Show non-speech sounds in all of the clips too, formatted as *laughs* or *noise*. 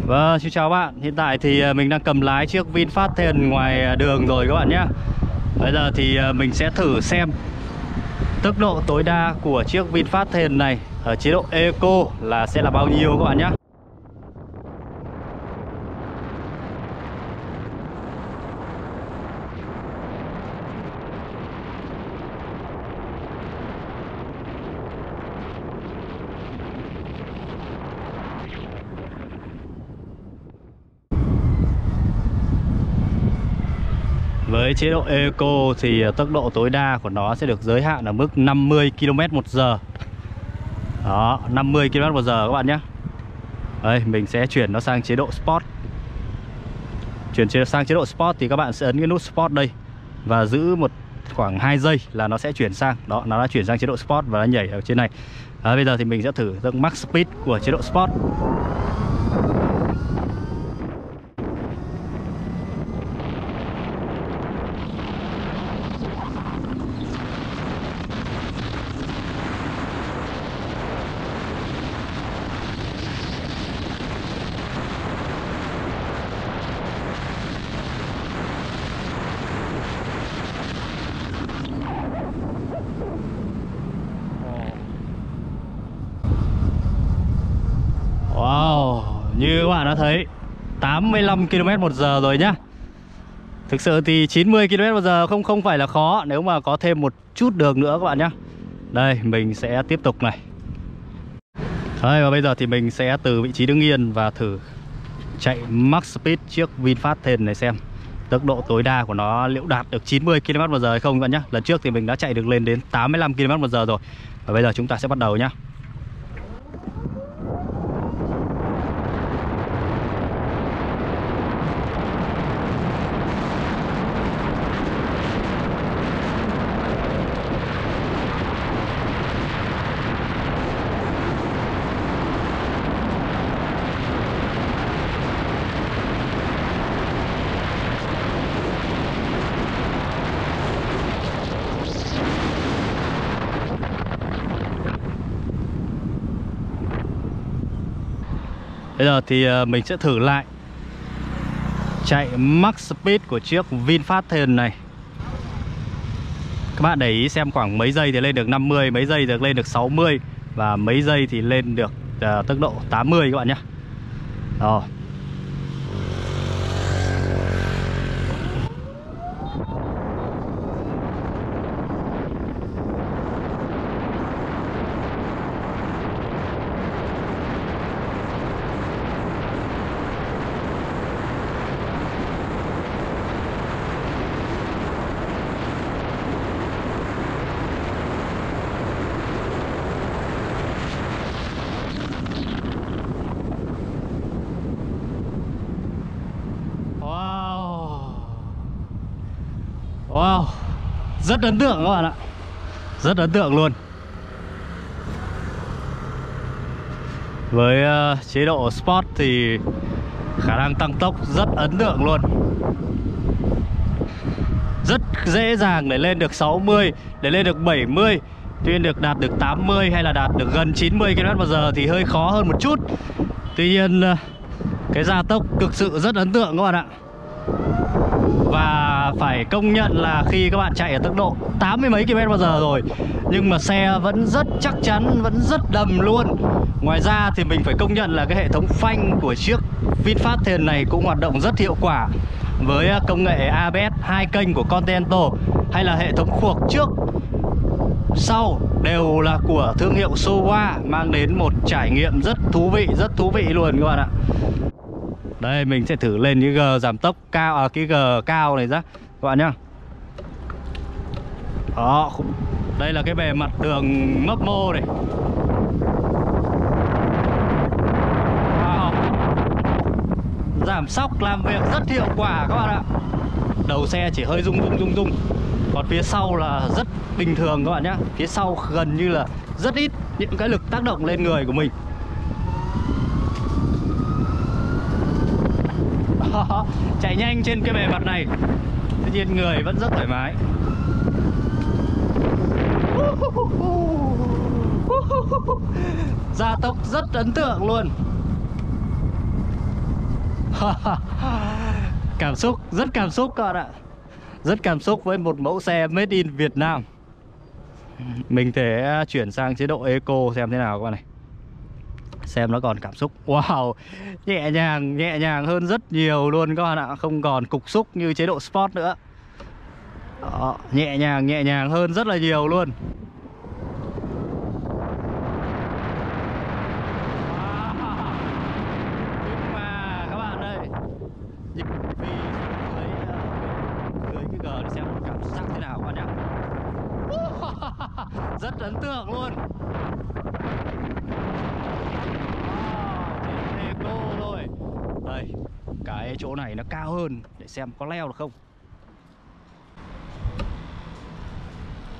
Vâng, xin chào bạn. Hiện tại thì à, mình đang cầm lái chiếc VinFast Thiền ngoài à, đường rồi các bạn nhé. Bây giờ thì à, mình sẽ thử xem tốc độ tối đa của chiếc VinFast Thiền này ở chế độ Eco là sẽ là bao nhiêu các bạn nhé. Với chế độ Eco thì à, tốc độ tối đa của nó sẽ được giới hạn ở mức 50 km một giờ. Đó, 50 km một giờ các bạn nhé. Đây, mình sẽ chuyển nó sang chế độ Sport. Chuyển chế sang chế độ Sport thì các bạn sẽ ấn cái nút Sport đây Và giữ một khoảng 2 giây là nó sẽ chuyển sang. Đó, nó đã chuyển sang chế độ Sport và nó nhảy ở trên này. À, Bây giờ thì mình sẽ thử tăng Max Speed của chế độ Sport Wow, như các bạn đã thấy 85 km một giờ rồi nhá. Thực sự thì 90 km một giờ không không phải là khó. Nếu mà có thêm một chút đường nữa các bạn nhá. Đây, mình sẽ tiếp tục này. Đây, và bây giờ thì mình sẽ từ vị trí đứng yên và thử chạy max speed chiếc VinFast Thền này xem Tốc độ tối đa của nó liệu đạt được 90 km một giờ hay không các bạn nhá. Lần trước thì mình đã chạy được lên đến 85 km một giờ rồi. Và bây giờ chúng ta sẽ bắt đầu nhá. Bây giờ thì ờ, mình sẽ thử lại. Chạy max speed của chiếc VinFast Thền này. Các bạn để ý xem khoảng mấy giây thì lên được 50 Mấy giây thì lên được 60 Và mấy giây thì lên được uh, tốc độ 80 các bạn nhé. Rồi Wow Wow Rất ấn tượng các bạn ạ. Rất ấn tượng luôn. Với uh, chế độ Sport thì khả năng tăng tốc rất ấn tượng luôn. Rất dễ dàng để lên được 60 Để lên được 70 Tuy nhiên được đạt được 80 hay là đạt được gần 90 km h thì hơi khó hơn một chút. Tuy nhiên uh, cái gia tốc cực sự rất ấn tượng các bạn ạ. Và phải công nhận là khi các bạn chạy ở tốc độ 80 mấy km h rồi Nhưng mà xe vẫn rất chắc chắn, vẫn rất đầm luôn. Ngoài ra thì mình phải công nhận là cái hệ thống phanh của chiếc VinFast Thiền này cũng hoạt động rất hiệu quả Với à, công nghệ ABS hai kênh của Continental Hay là hệ thống khuộc trước. Sau đều là của thương hiệu Sowa mang đến một trải nghiệm rất thú vị, rất thú vị luôn các bạn ạ. Đây mình sẽ thử lên cái G giảm tốc cao à cái G cao này ra các bạn nhá. Đó, đây là cái bề mặt đường mấp mô này. Wow. Giảm sóc làm việc rất hiệu quả các bạn ạ. Đầu xe chỉ hơi rung rung rung rung còn phía sau là rất bình thường các bạn nhé Phía sau gần như là rất ít những cái lực tác động lên người của mình *laughs* Chạy nhanh trên cái bề mặt này Tuy nhiên người vẫn rất thoải mái. Gia tốc rất ấn tượng luôn. *laughs* Cảm xúc, rất cảm xúc các bạn ạ. Rất cảm xúc với một mẫu xe made in Việt Nam. Mình thể à, chuyển sang chế độ eco xem thế nào các bạn này xem nó còn cảm xúc. Wow nhẹ nhàng nhẹ nhàng hơn rất nhiều luôn các bạn ạ không còn cục xúc như chế độ sport nữa. Đó, nhẹ nhàng nhẹ nhàng hơn rất là nhiều luôn. Rất ấn các bạn ơi nhìn vì dưới ờ, dưới cái g để xem cảm giác thế nào các bạn nhá rất ấn tượng luôn Wow, chỉ eco thôi đây cái chỗ này nó cao hơn để xem có leo được không.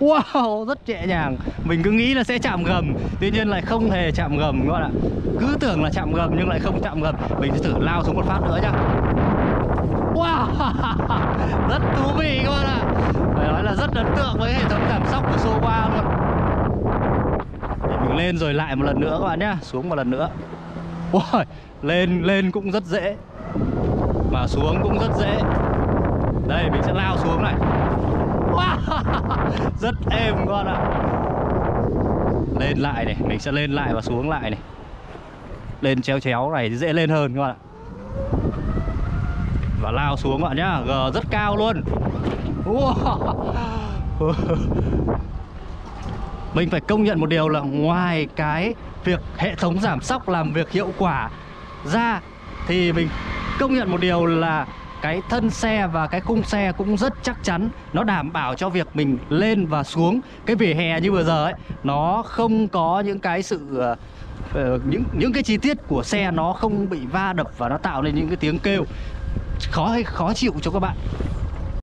Wow, rất nhẹ nhàng. Mình cứ nghĩ là sẽ chạm gầm Tuy nhiên lại không hề chạm gầm các bạn ạ. Cứ tưởng là chạm gầm nhưng lại không chạm gầm. Mình sẽ thử lao xuống một phát nữa nhá. Wow, *laughs* rất thú vị các bạn ạ. Phải nói là rất ấn tượng với hệ thống cảm xúc của Showa luôn. Để mình lên rồi lại một lần nữa các bạn nhá. Xuống một lần nữa. Wow, lên lên cũng rất dễ. Mà xuống cũng rất dễ. Đây mình sẽ lao xuống này. Wow, *laughs* rất êm con ạ. Lên lại này, mình sẽ lên lại và xuống lại này. Lên chéo chéo này thì dễ lên hơn các bạn ạ. Và lao xuống các bạn nhá, G rất cao luôn. Wow. *laughs* Mình phải công nhận một điều là ngoài cái việc hệ thống giảm sóc làm việc hiệu quả ra Thì mình công nhận một điều là cái thân xe và cái khung xe cũng rất chắc chắn. Nó đảm bảo cho việc mình lên và xuống. Cái vỉa hè như vừa giờ ấy nó không có những cái sự uh, những những cái chi tiết của xe nó không bị va đập và nó tạo nên những cái tiếng kêu. Khó khó chịu cho các bạn.